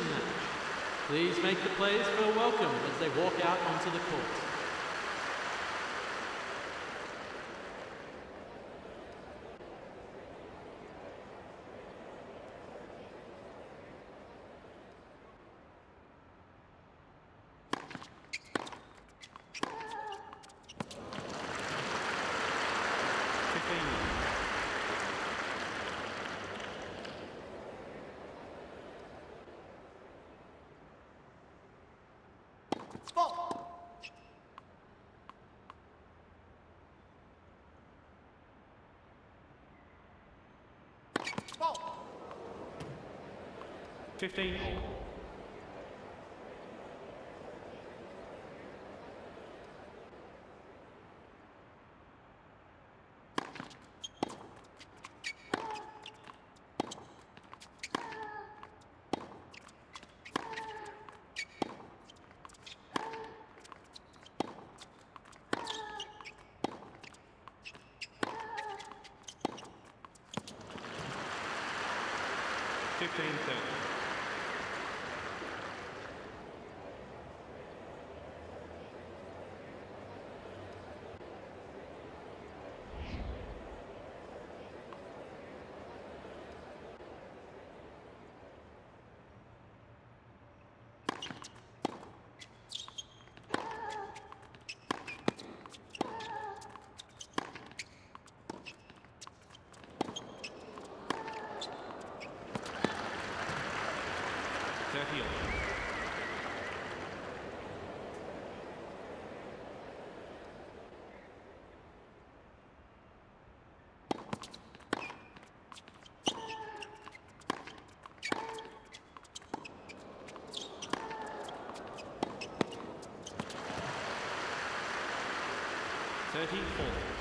match. Please make the players feel welcome as they walk out onto the court. 15 all. Fifteen thirty. Thirty all.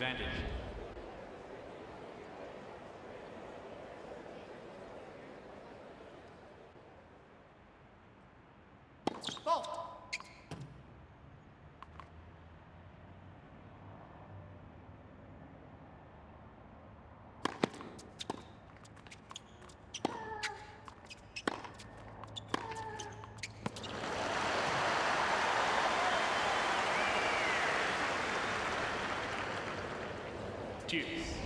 Advantage. Deuce.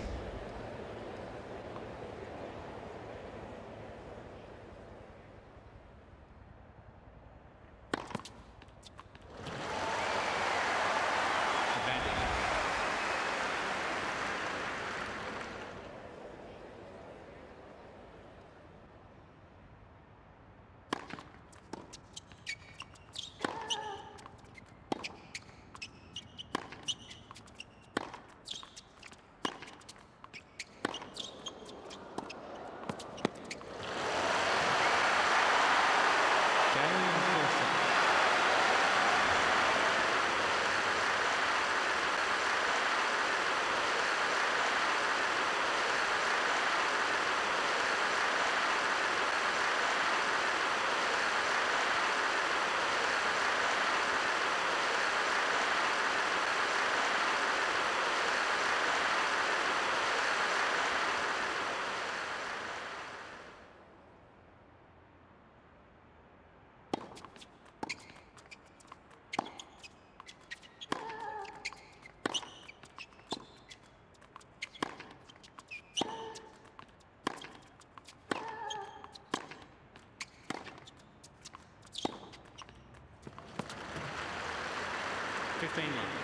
Fifteen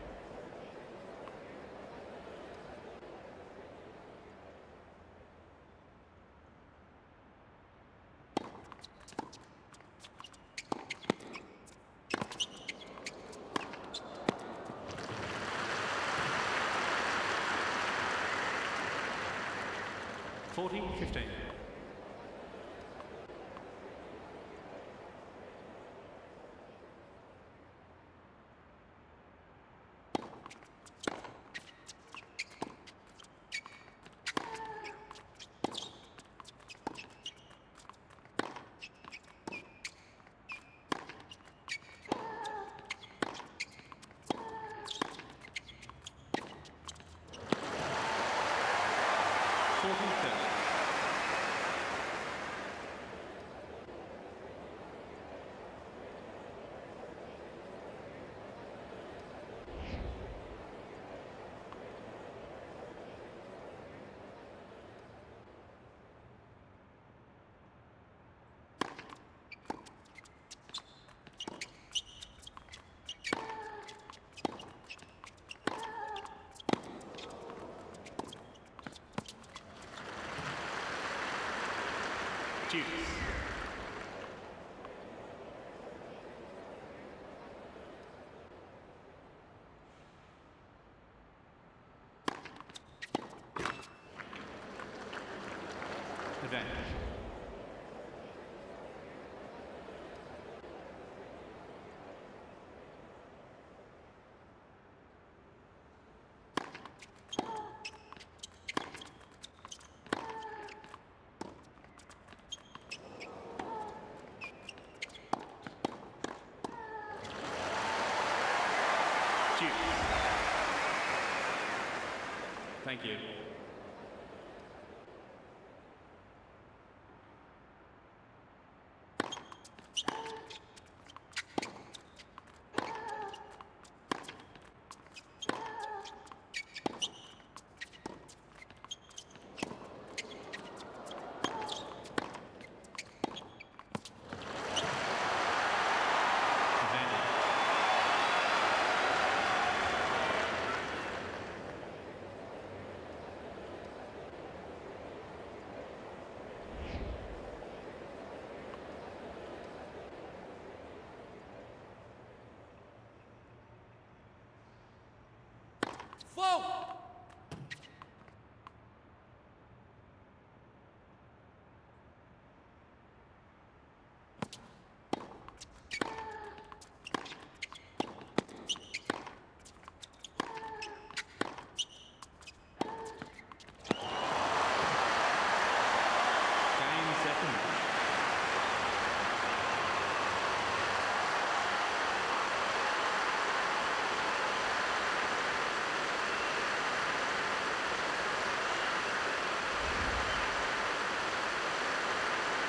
14-15. Jordan Kelly. Deuce. Thank you. Advantage. Float!